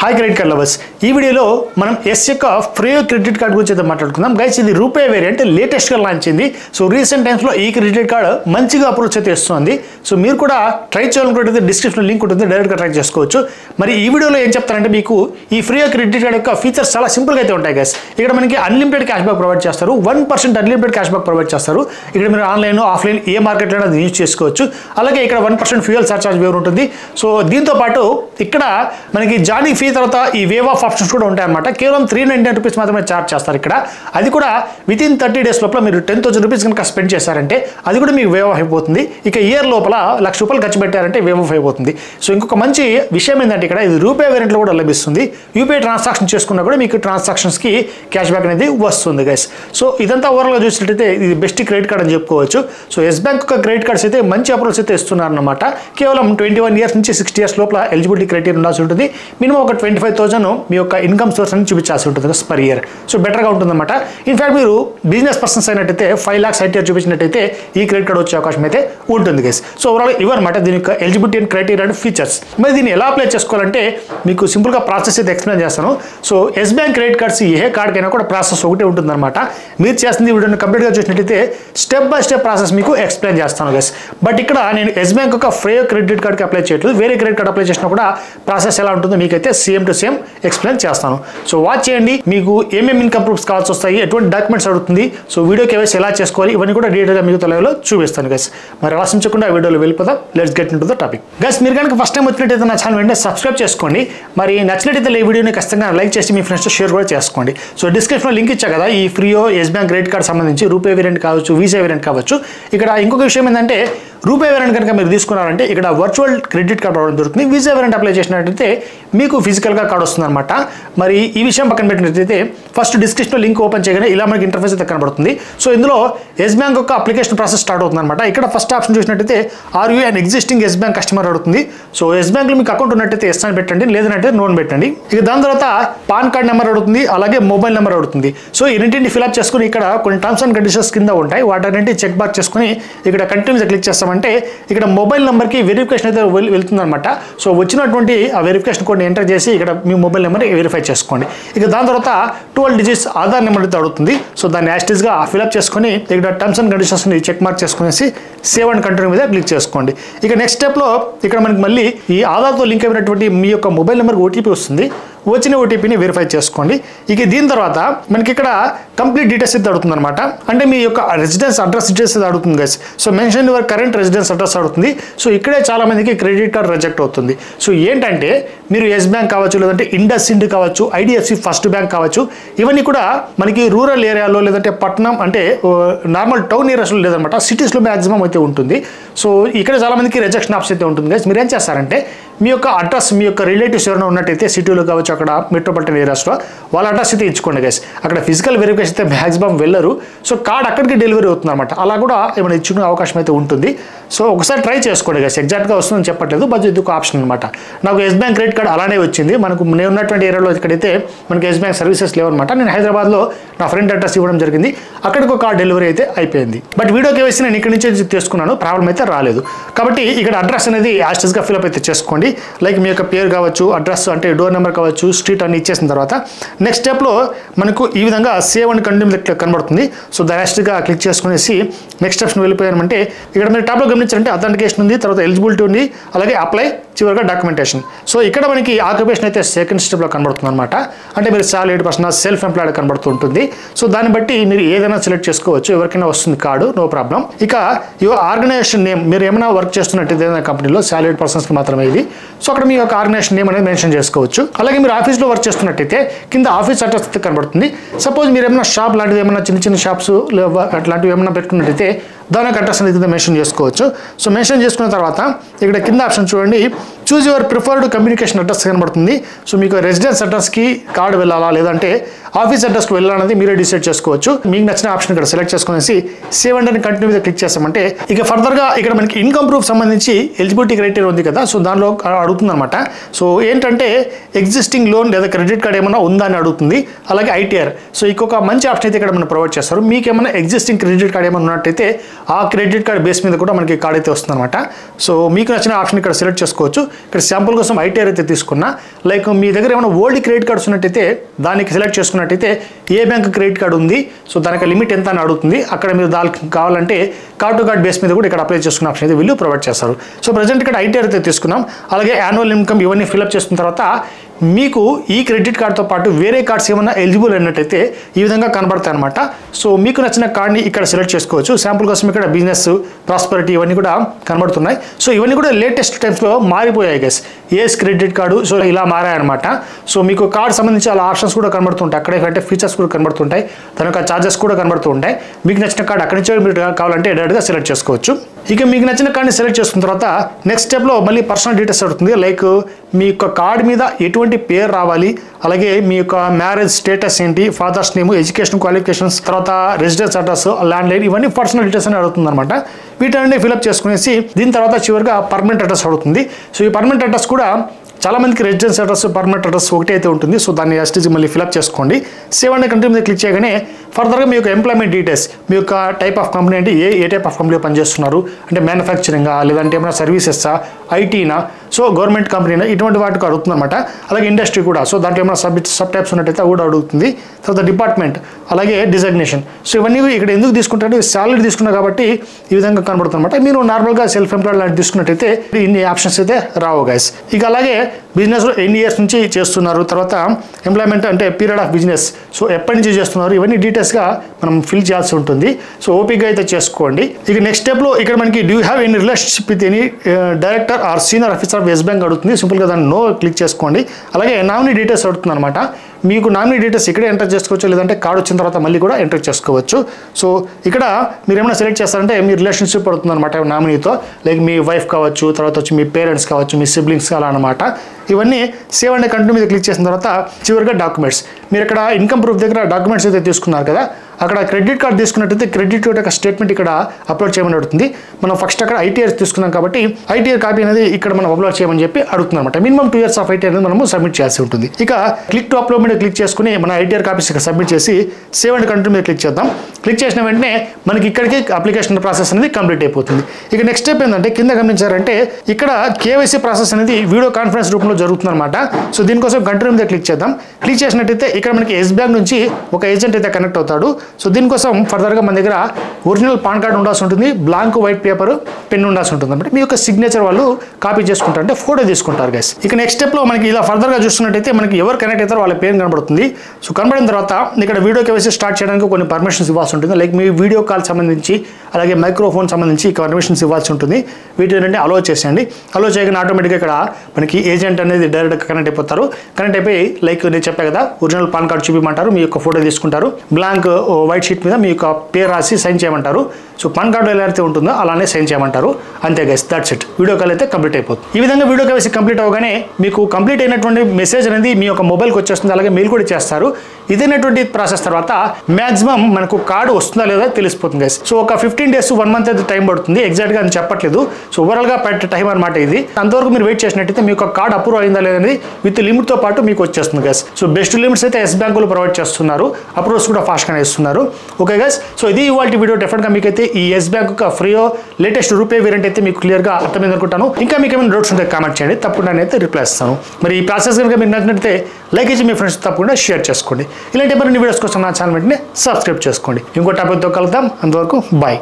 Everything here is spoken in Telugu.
హాయ్ క్రెడిట్ కార్డ్ లవర్స్ ఈ వీడియోలో మనం ఎస్ యొక్క ఫ్రీ క్రెడిట్ కార్డ్ గురించి అయితే మాట్లాడుకుందాం. గైస్ ఇది రూపే వేరియంట్ లేటెస్ట్గా లాంచ్ అయింది. సో రీసెంట్ టైమ్స్లో ఈ క్రెడిట్ కార్డ్ మంచిగా అప్రోచ్ అయితే ఇస్తుంది సో మీరు కూడా ట్రై చేయాలనుకుంటే డిస్క్రిప్షన్ లింక్ ఉంటుంది. డైరెక్ట్గా ట్రై చేసుకోవచ్చు. మరి ఈ వీడియోలో ఏం చెప్తారంటే మీకు ఈ ఫ్రీ క్రెడిట్ కార్డ్ యొక్క ఫీచర్స్ చాలా సింపుల్గా అయితే ఉంటాయి గైస్ ఇక్కడ మనకి అన్లిమిటెడ్ క్యాష్ బ్యాక్ ప్రొవైడ్ చేస్తారు. One percent unlimited cash back provide చేస్తారు. ఇక్కడ మీరు ఆన్లైన్ ఆఫ్లైన్ ఏ మార్కెట్లో అది యూజ్ చేసుకోవచ్చు. అలాగే ఇక్కడ వన్ పర్సెంట్ ఫ్యూయల్ సర్చార్జ్ వేరు ఉంటుంది. సో దీంతో పాటు ఇక్కడ మనకి జానీ ఫీ తర్వాత ఈ వేవ్ ఆఫ్ ఆప్షన్స్ కూడా ఉంటాయన్నమాట. కేవలం త్రీ నైంటీ రూపీస్ మాత్రమే ఛార్జ్ చేస్తారు ఇక్కడ. అది కూడా విత్ ఇన్ థర్టీ డేస్ లోపల మీరు టెన్ థౌసండ్ రూపీస్ కనుక స్పెండ్ చేశారంటే అది కూడా మీకు వేవ్ ఆఫ్ అయిపోతుంది. ఇక ఇయర్ లోపల లక్ష రూపాయలు ఖర్చు పెట్టారంటే వేవ్ ఆఫ్ అయిపోతుంది. సో ఇంకొక మంచి విషయం ఏంటంటే ఇక్కడ ఇది రూపే వేరియంట్లో కూడా లభిస్తుంది. యూపీఐ ట్రాన్సాక్షన్ చేసుకున్నా కూడా మీకు ట్రాన్సాక్షన్స్కి క్యాష్ బ్యాక్ అనేది వస్తుంది గైస్ సో ఇదంతా ఓవరాల్గా చూసినట్టయితే ఇది బెస్ట్ క్రెడిట్ కార్డ్ అని చెప్పుకోవచ్చు. సో ఎస్ బ్యాంక్ యొక్క క్రెడిట్ కార్డ్స్ అయితే మంచి అప్రోచ్ అయితే ఇస్తున్నారు అనమాట కేవలం ట్వంటీ వన్ ఇయర్స్ నుంచి సిక్స్టీ ఇయర్స్ లోపల ఎలిజిబిలిటీ క్రైటీరియా ఉండాల్సి ఉంటుంది. మినిమం ఒక ట్వంటీ ఫైవ్ థౌసండ్ మీ యొక్క ఇన్కమ్ సోర్స్ అని చూపించాల్సి ఉంటుంది పర్ ఇయర్ సో బెటర్గా ఉంటుందన్నమాట. ఇన్ఫాక్ట్ మీరు బిజినెస్ పర్సన్స్ అయినట్టయితే ఫైవ్ లాక్స్ ఐటీఆర్ చూపించినట్టయితే ఈ క్రెడిట్ కార్డ్ వచ్చే అవకాశం అయితే ఉంటుంది గైస్ సో ఓవరాల్ ఇవన్నమాట దీని యొక్క eligibility and criteria and features మరి దీన్ని ఎలా అప్లై చేసుకోవాలంటే మీకు సింపుల్గా ప్రాసెస్ అయితే ఎక్స్ప్లెయిన్ చేస్తాను. So Yes Bank credit cards ఏ కార్డ్కైనా కూడా ప్రాసెస్ ఒకటే ఉంటుందన్నమాట. మీరు చేస్తుంది వీడియోని కంప్లీట్గా చూసినట్టయితే స్టెప్ బై స్టెప్ ప్రాసెస్ మీకు ఎక్స్ప్లెయిన్ చేస్తాను గైస్ బట్ ఇక్కడ నేను ఎస్ బ్యాంక్ ఒక ఫ్రీ క్రెడిట్ కార్డ్కి అప్లై చేయట్లేదు. వేరే క్రెడిట్ కార్డ్ అప్లై చేసినా కూడా ప్రాసెస్ ఎలా ఉంటుందో మీకైతే సేమ్ టు సేమ్ ఎక్స్ప్లెయిన్ చేస్తాను. సో వాచ్ చేయండి. మీకు ఏమేమి ఇన్కమ్ ప్రూఫ్స్ కావాల్సి వస్తాయి ఎటువంటి డాక్యుమెంట్స్ అడుగుతుంది సో వీడియో కేవైస్ ఎలా చేసుకోవాలి ఇవన్నీ కూడా డీటెయిల్గా మీకు తెలియలో చూపిస్తాను గైస్ మరి ఆలోచించకుండా ఆ వీడియోలో వెళ్ళిపోదాం. Let's get into the topic guys మీరు కనుక ఫస్ట్ టైం వచ్చినట్టయితే నా ఛానల్ వెంటనే సబ్స్క్రైబ్ చేసుకోండి. మరి నచ్చినట్టయితే ఈ వీడియోని ఖచ్చితంగా లైక్ చేసి మీ ఫ్రెండ్స్తో షేర్ కూడా చేసుకోండి. సో డిస్క్రిప్షన్లో లింక్ ఇచ్చా కదా ఈ Freo yes bank credit card సంబంధించి రూపే వేరియంట్ కావచ్చు వీసా వేరియంట్ కావచ్చు. ఇక్కడ ఇంకొక విషయం ఏంటంటే రూపే వేరెంట్ కనుక మీరు తీసుకున్నారంటే ఇక్కడ వర్చువల్ క్రెడిట్ కార్డ్ రావడం దొరుకుతుంది వీసా వేరెంట్ అప్లై చేసినట్టయితే మీకు ఫిజికల్గా కార్డ్ వస్తుందన్నమాట. మరి ఈ విషయం పక్కన పెట్టినట్టయితే ఫస్ట్ డిస్క్రిప్షన్లో లింక్ ఓపెన్ చేయగానే ఇలా మనకి ఇంటర్ఫేస్ అయితే కనబడుతుంది. సో ఇందులో ఎస్ బ్యాంక్ యొక్క అప్లికేషన్ ప్రాసెస్ స్టార్ట్ అవుతుంది అనమాట ఇక్కడ ఫస్ట్ ఆప్షన్ చూసినట్టయితే are you and existing Yes Bank customer అడుగుతుంది. సో ఎస్ బ్యాంక్లో మీకు అకౌంట్ ఉన్నట్టయితే ఎస్ అని పెట్టండి లేదంటే నోన్ పెట్టండి. ఇక దాని తర్వాత పాన్ కార్డ్ నెంబర్ అడుగుతుంది అలాగే మొబైల్ నెంబర్ అడుగుతుంది. సో ఈ రెండింటిని ఫిల్అప్ చేసుకుని ఇక్కడ కొన్ని టర్మ్స్ అండ్ కండిషన్స్ కింద ఉంటాయి. వాటన్నింటి చెక్ బాక్ చేసుకుని ఇక్కడ కంటిన్యూస్ క్లిక్ చేస్తాం అంటే ఇక్కడ మొబైల్ నెంబర్కి వెరిఫికేషన్ అయితే వెల్- వెళ్తుందన్నమాట. సో వచ్చినటువంటి ఆ వెరిఫికేషన్ కోడ్ని ఎంటర్ చేసి ఇక్కడ మీ మొబైల్ నెంబర్ వెరిఫై చేసుకోండి. ఇక దాని తర్వాత ట్వెల్వ్ డిజిట్స్ ఆధార్ నెంబర్ అయితే అడుగుతుంది. సో దాన్ని యాస్టిజ్గా ఫిల్అప్ చేసుకొని ఇక్కడ టర్మ్స్ అండ్ కండిషన్స్ని చెక్ మార్క్ చేసుకునేసి సేవ్ అండ్ కంటిన్యూ మీద క్లిక్ చేసుకోండి. ఇక నెక్స్ట్ స్టెప్లో ఇక్కడ మనకి మళ్ళీ ఈ ఆధార్తో లింక్ అయినటువంటి మీ యొక్క మొబైల్ నెంబర్కి ఓటీపీ వస్తుంది. వచ్చిన ఓటీపీని వెరిఫై చేసుకోండి. ఇక దీని తర్వాత మనకి ఇక్కడ కంప్లీట్ డీటెయిల్స్ అయితే అడుగుతుంది అనమాట అంటే మీ యొక్క రెసిడెన్స్ అడ్రస్ డీటెయిల్స్ అయితే అడుగుతుంది guys so mention your current residence address అడుగుతుంది. సో ఇక్కడే చాలామందికి క్రెడిట్ కార్డ్ రిజెక్ట్ అవుతుంది. సో ఏంటంటే మీరు ఎస్ బ్యాంక్ కావచ్చు లేదంటే ఇండస్ ఇండ్ కావచ్చు ఐడిఎఫ్సి ఫస్ట్ బ్యాంక్ కావచ్చు ఇవన్నీ కూడా మనకి రూరల్ ఏరియాలో లేదంటే పట్టణం అంటే నార్మల్ టౌన్ ఏరియాస్లో లేదనమాట సిటీస్లో మ్యాక్సిమం అయితే ఉంటుంది. సో ఇక్కడ చాలామందికి రిజెక్షన్ ఆప్షన్ అయితే ఉంటుంది. కదా మీరు ఏం చేస్తారంటే మీ యొక్క అడ్రస్ మీ యొక్క రిలేటివ్స్ ఎవరైనా ఉన్నట్టయితే సిటీలో కావచ్చు అక్కడ మెట్రోపాలిటన్ ఏరియాస్లో వాళ్ళ అడ్రస్ అయితే ఇచ్చుకోండి గైస్ అక్కడ ఫిజికల్ వెరిఫికేషన్ అయితే మ్యాక్సిమం వెళ్ళరు. సో కార్డ్ అక్కడికి డెలివరీ అవుతుంది అనమాట అలా కూడా ఏమైనా ఇచ్చుకునే అవకాశం అయితే ఉంటుంది. సో ఒకసారి ట్రై చేసుకోండి గైస్ ఎగ్జాక్ట్గా వస్తుందని చెప్పట్లేదు బట్ ఇది ఒక ఆప్షన్ అనమాట నాకు ఎస్ బ్యాంక్ క్రెడిట్ కార్డ్ అలానే వచ్చింది. మనకు నేను ఉన్నటువంటి ఏరియాలో ఇక్కడైతే మనకి ఎస్ బ్యాంక్ సర్వీసెస్ లేవన్నమాట. నేను హైదరాబాద్లో నా ఫ్రెండ్ అడ్రస్ ఇవ్వడం జరిగింది. అక్కడికి ఒక కార్డ్ డెలివరీ అయితే అయిపోయింది. బట్ వీడియో కేవైసీ నేను ఇక్కడి నుంచి తీసుకున్నాను. ప్రాబ్లం అయితే రాలేదు. కాబట్టి ఇక్కడ అడ్రస్ అనేది యాస్టెస్గా ఫిల్అప్ అయితే చేసుకోండి. లైక్ మీ యొక్క పేరు కావచ్చు అడ్రస్ అంటే డోర్ నెంబర్ కావచ్చు స్ట్రీట్ అన్ని ఇచ్చేసిన తర్వాత నెక్స్ట్ స్టెప్లో మనకు ఈ విధంగా సేవ్ అండ్ కంటిన్యూ కనబడుతుంది. సో దాని యాస్ట్గా క్లిక్ చేసుకునేసి నెక్స్ట్ స్టెప్స్ వెళ్ళిపోయామంటే ఇక్కడ మీరు ట్యాబ్లో గమనించారంటే అథెంటికేషన్ ఉంది తర్వాత ఎలిజిబిలిటీ ఉంది అలాగే అప్లై చివరిగా డాక్యుమెంటేషన్ సో ఇక్కడ మనకి ఆక్యుపేషన్ అయితే సెకండ్ స్టెప్లో కనబడుతుంది అనమాట అంటే మీరు సాలరీడ్ పర్సన్ సెల్ఫ్ ఎంప్లాయిడ్ కనబడుతూ ఉంటుంది. సో దాన్ని బట్టి మీరు ఏదైనా సెలెక్ట్ చేసుకోవచ్చు. ఎవరికైనా వస్తుంది కార్డు నో ప్రాబ్లం ఇక యువర్ ఆర్గనైజేషన్ నేమ్ మీరు ఏమైనా వర్క్ చేస్తున్నట్టు ఏదైనా కంపెనీలో సాలరీడ్ పర్సన్స్కి మాత్రమే ఇది. సో అక్కడ మీ యొక్క ఆర్గనైజేషన్ నేమ్ అనేది మెన్షన్ చేసుకోవచ్చు. అలాగే మీరు ఆఫీస్లో వర్క్ చేస్తున్నట్టయితే కింద ఆఫీస్ అడ్రస్ కనబడుతుంది. సపోజ్ మీరు ఏమైనా షాప్ లాంటిది ఏమైనా చిన్న చిన్న షాప్స్ అట్లాంటివి ఏమైనా పెట్టుకున్నట్టయితే దానికి అడ్రస్ అనేది కింద మెన్షన్ చేసుకోవచ్చు. సో మెన్షన్ చేసుకున్న తర్వాత ఇక్కడ కింద ఆప్షన్ చూడండి. Choose your preferred communication address కనబడుతుంది. సో మీకు రెసిడెన్స్ అడ్రస్కి కార్డు వెళ్ళాలా? లేదంటే ఆఫీస్ అడ్రస్కి వెళ్ళాలనేది మీరే డిసైడ్ చేసుకోవచ్చు. మీకు నచ్చిన ఆప్షన్ ఇక్కడ సెలెక్ట్ చేసుకునేసి సేవ్ అండ్ కంటిన్యూ మీద క్లిక్ చేస్తామంటే ఇక ఫర్దర్గా ఇక్కడ మనకి ఇన్కమ్ ప్రూఫ్ సంబంధించి ఎలిజిబిలిటీ క్రైటీరియా ఉంది కదా? సో దానిలో అడుగుతుంది అనమాట సో ఏంటంటే ఎగ్జిస్టింగ్ లోన్ లేదా క్రెడిట్ కార్డ్ ఏమైనా ఉందా అని అడుగుతుంది. అలాగే ఐటీఆర్. సో ఇంకొక మంచి ఆప్షన్ అయితే ఇక్కడ మనం ప్రొవైడ్ చేస్తారు. మీకు ఏమైనా ఎగ్జిస్టింగ్ క్రెడిట్ కార్డ్ ఏమైనా ఉన్నట్టయితే ఆ క్రెడిట్ కార్డ్ బేస్ మీద కూడా మనకి కార్డ్ అయితే వస్తుంది అనమాట సో మీకు నచ్చిన ఆప్షన్ ఇక్కడ సెలెక్ట్ చేసుకోవచ్చు. ఇక్కడ శాంపుల్ కోసం ఐటీఆర్ అయితే తీసుకున్నా. లైక్ మీ దగ్గర ఏమైనా ఓల్డ్ క్రెడిట్ కార్డ్స్ ఉన్నట్టయితే దానికి సెలెక్ట్ చేసుకున్నట్టయితే ఏ బ్యాంక్ క్రెడిట్ కార్డు ఉంది? సో దానికి లిమిట్ ఎంత అని అడుగుతుంది. అక్కడ మీరు దానికి కావాలంటే కార్డ్ టు కార్డ్ బేస్ మీద కూడా ఇక్కడ అప్లై చేసుకున్న ఆప్షన్ అయితే వీళ్ళు ప్రొవైడ్ చేస్తారు. సో ప్రజెంట్ ఇక్కడ ఐటీఆర్ అయితే తీసుకున్నాం. అలాగే యాన్యువల్ ఇన్కమ్ ఇవన్నీ ఫిల్అప్ చేసిన తర్వాత మీకు ఈ క్రెడిట్ కార్డ్తో పాటు వేరే కార్డ్స్ ఏమైనా ఎలిజిబుల్ అయినట్టయితే ఈ విధంగా కనబడతాయి అనమాట సో మీకు నచ్చిన కార్డ్ని ఇక్కడ సెలెక్ట్ చేసుకోవచ్చు. శాంపుల్ కోసం ఇక్కడ బిజినెస్ ప్రాస్పరిటీ ఇవన్నీ కూడా కనబడుతున్నాయి. సో ఇవన్నీ కూడా లేటెస్ట్ టైమ్స్లో మారిపోయాయి Yes ACE credit card so ఇలా మారాయన్నమాట. సో మీకు కార్డ్ సంబంధించి అలా ఆప్షన్స్ కూడా కనబడుతుంటాయి. అక్కడే అంటే ఫీచర్స్ కూడా కనబడుతుంటాయి. దాని యొక్క ఛార్జెస్ కూడా కనబడుతుంటాయి మీకు నచ్చిన కార్డు అక్కడి నుంచి మీరు కావాలంటే డైరెక్ట్గా సెలెక్ట్ చేసుకోవచ్చు. ఇక మీకు నచ్చిన కార్డ్ని సెలెక్ట్ చేసుకున్న తర్వాత నెక్స్ట్ స్టెప్లో మళ్ళీ పర్సనల్ డీటెయిల్స్ అడుగుతుంది. లైక్ మీ యొక్క కార్డ్ మీద ఎటువంటి పేరు రావాలి? అలాగే మీ యొక్క మ్యారేజ్ స్టేటస్ ఏంటి? ఫాదర్స్ నేమ్ ఎడ్యుకేషన్ క్వాలిఫికేషన్స్ తర్వాత రెసిడెన్స్ అడ్రస్ ల్యాండ్ లైన్ ఇవన్నీ పర్సనల్ డీటెయిల్స్ అని అడుగుతుంది అనమాట వీటన్నీ ఫిల్అప్ చేసుకునేసి దీని తర్వాత చివరిగా పర్మనెంట్ అడ్రస్ అడుగుతుంది. సో ఈ పర్మనెంట్ అడ్రస్ కూడా చాలా మందికి రెసిడెన్స్ అడ్రస్ పర్మనెంట్ అడ్రస్ ఒకటి అయితే ఉంటుంది. సో దాన్ని ఎస్టీజీ మళ్ళీ ఫిల్అప్ చేసుకోండి. సేవ్ అండ్ కంట్రీ మీద క్లిక్ చేయగానే ఫర్దర్గా మీ యొక్క ఎంప్లాయ్మెంట్ డీటెయిల్స్ మీ యొక్క టైప్ ఆఫ్ కంపెనీ అంటే ఏ ఏ టైప్ ఆఫ్ కంపెనీలో పనిచేస్తున్నారు అంటే మ్యానుఫ్యాక్చరింగా లేదంటే ఏమైనా సర్వీసెస్సా ఐటీనా సో గవర్నమెంట్ కంపెనీనా ఇటువంటి వాటికి అడుగుతుంది అనమాట అలాగే ఇండస్ట్రీ కూడా సో దాంట్లో ఏమైనా సబ్ సబ్ టైప్స్ ఉన్నట్టయితే కూడా అడుగుతుంది. తర్వాత డిపార్ట్మెంట్ అలాగే డిజగ్నేషన్. సో ఇవన్నీ ఇక్కడ ఎందుకు తీసుకుంటారంటే సాలరీ తీసుకున్నా కాబట్టి ఈ విధంగా కనబడుతుంది అనమాట మీరు నార్మల్గా సెల్ఫ్ ఎంప్లాయిడ్ లాంటి తీసుకున్నట్టయితే ఇన్ని ఆప్షన్స్ అయితే రావు గైస్ ఇక అలాగే బిజినెస్లో ఎన్ని ఇయర్స్ నుంచి చేస్తున్నారు? తర్వాత ఎంప్లాయ్మెంట్ అంటే పీరియడ్ ఆఫ్ బిజినెస్. సో ఎప్పటి నుంచి చేస్తున్నారు? ఇవన్నీ డీటెయిల్స్గా మనం ఫిల్ చేయాల్సి ఉంటుంది. సో ఓపిక్గా అయితే చేసుకోండి. ఇక నెక్స్ట్ స్టెప్లో ఇక్కడ మనకి do have any relationship with any director or senior officer of Yes bank అడుగుతుంది. సింపుల్గా దాన్ని నో క్లిక్ చేసుకోండి. అలాగే నామినీ డీటెయిల్స్ అడుగుతుంది అనమాట మీకు నామినీ డీటెయిల్స్ ఇక్కడే ఎంటర్ చేసుకోవచ్చు లేదంటే కార్డు వచ్చిన తర్వాత మళ్ళీ కూడా ఎంటర్ చేసుకోవచ్చు. సో ఇక్కడ మీరు ఏమైనా సెలెక్ట్ చేస్తారంటే మీ రిలేషన్షిప్ పడుతుంది అనమాట నామినీతో. లైక్ మీ వైఫ్ కావచ్చు తర్వాత వచ్చి మీ పేరెంట్స్ కావచ్చు మీ సిబ్లింగ్స్ అలా అనమాట ఇవన్నీ సేవ్ అండ్ కంటిన్యూ మీద క్లిక్ చేసిన తర్వాత చివరిగా డాక్యుమెంట్స్ మీరు ఇక్కడ ఇన్కమ్ ప్రూఫ్ దగ్గర డాక్యుమెంట్స్ అయితే తీసుకున్నారు కదా అక్కడ క్రెడిట్ కార్డ్ తీసుకున్నట్టయితే క్రెడిట్ కార్డ్ యొక్క స్టేట్మెంట్ ఇక్కడ అప్లోడ్ చేయమని అడుగుతుంది. మనం ఫస్ట్ అక్కడ ఐటీఆర్ తీసుకున్నాం కాబట్టి ఐటీఆర్ కాపీ అనేది ఇక్కడ మనం అప్లోడ్ చేయమని చెప్పి అడుగుతుంది అనమాట minimum two years of ITR అనేది మనము సబ్మిట్ చేయాల్సి ఉంటుంది. ఇక క్లిక్ టు అప్లోడ్ మీద క్లిక్ చేసుకుని మన ఐటీఆర్ కాపీస్ ఇక్కడ సబ్మిట్ చేసి సేవ్ అండ్ కంట్రీ మీద క్లిక్ చేద్దాం. క్లిక్ చేసిన వెంటనే మనకి ఇక్కడికి అప్లికేషన్ ప్రాసెస్ అనేది కంప్లీట్ అయిపోతుంది. ఇక నెక్స్ట్ స్టెప్ ఏంటంటే కింద గమనించారంటే ఇక్కడ కేవైసీ ప్రాసెస్ అనేది వీడియో కాన్ఫరెన్స్ రూపంలో జరుగుతుంది అనమాట సో దీనికోసం కంట్రీ మీద క్లిక్ చేద్దాం. క్లిక్ చేసినట్టయితే ఇక్కడ మనకి ఎస్ బ్యాంక్ నుంచి ఒక ఏజెంట్ అయితే కనెక్ట్ అవుతాడు. సో దీనికోసం ఫర్దర్గా మన దగ్గర ఒరిజినల్ పాన్ కార్డ్ ఉండాల్సి ఉంటుంది బ్లాంక్ వైట్ పేపర్ పెన్ ఉండాల్సి ఉంటుంది అనమాట మీ యొక్క సిగ్నేచర్ వాళ్ళు కాపీ చేసుకుంటారు అంటే ఫోటో తీసుకుంటారు గైస్ ఇక నెక్స్ట్ స్టెప్లో మనకి ఇలా ఫర్దర్గా చూస్తున్నట్టయితే మనకి ఎవరు కనెక్ట్ అవుతారో వాళ్ళ పేరు కనబడుతుంది. సో కనబడిన తర్వాత ఇక్కడ వీడియో కేవైసీ స్టార్ట్ చేయడానికి కొన్ని పర్మిషన్స్ ఇవ్వాల్సి ఉంటుంది. లైక్ మీ వీడియో కాల్ సంబంధించి అలాగే మైక్రోఫోన్ సంబంధించి పర్మిషన్స్ ఇవ్వాల్సి ఉంటుంది. వీటిని ఏంటంటే అలో చేసేయండి. అలో చేయగానే ఆటోమేటిక్గా ఇక్కడ మనకి ఏజెంట్ అనేది డైరెక్ట్గా కనెక్ట్ అయిపోతారు. కనెక్ట్ అయిపోయి లైక్ నేను చెప్పా కదా ఒరిజినల్ పాన్ కార్డ్ చూపించమంటారు మీ యొక్క ఫోటో తీసుకుంటారు. బ్లాంక్ వైట్ షీట్ మీద మీ యొక్క పేరు రాసి సైన్ చేయమంటారు. సో పాన్ కార్డు ఎలా అయితే ఉంటుందో అలానే సైన్ చేయమంటారు. అంతే guys that's it video call అయితే కంప్లీట్ అయిపోతుంది. ఈ విధంగా వీడియో కేవైసీ కంప్లీట్ అవగానే మీకు కంప్లీట్ అయినటువంటి మెసేజ్ అనేది మీ యొక్క మొబైల్కి వచ్చేస్తుంది. అలాగే మెయిల్ కూడా చేస్తారు ఇదైనటువంటి ప్రాసెస్ తర్వాత మాక్సిమం మనకు కార్డు వస్తుందా లేదా తెలిసిపోతుంది గైస్ సో ఒక ఫిఫ్టీన్ డేస్ వన్ మంత్ అయితే టైం పడుతుంది. ఎగ్జాక్ట్గా అని చెప్పట్లేదు. సో ఓవరాల్గా పెట్టే టైం అనమాట ఇది. అంతవరకు మీరు వెయిట్ చేసినట్టయితే మీకు కార్డు అప్రూవ్ అయిందా లేదనేది విత్ లిమిట్తో పాటు మీకు వచ్చేస్తుంది గైస్ సో బెస్ట్ లిమిట్స్ అయితే ఎస్ బ్యాంకులు ప్రొవైడ్ చేస్తున్నారు. అప్రూవ్స్ కూడా ఫాస్ట్గానే ఇస్తున్నారు. ఓకే గైస్ సో ఇది ఇవాళ వీడియో డెఫినెట్గా మీకైతే ఈ yes bank Freo latest RuPay variant అయితే మీకు క్లియర్గా అర్థమైంది అనుకుంటాను. ఇంకా మీకు ఏమైనా డౌట్స్ ఉంటే కామెంట్ చేయండి. తప్పకుండా నేనైతే రిప్లై ఇస్తాను. మరి ఈ ప్రాసెస్ కనుక మీకు నచ్చినట్లయితే లైక్ ఇచ్చి మీ ఫ్రెండ్స్ తప్పకుండా షేర్ చేసుకోండి. ఇలాంటి మరిన్ని వీడియోస్ కోసం నా ఛానల్ వెంటనే సబ్స్క్రైబ్ చేసుకోండి. ఇంకో టాపిక్తో కలుద్దాం. అంతవరకు బాయ్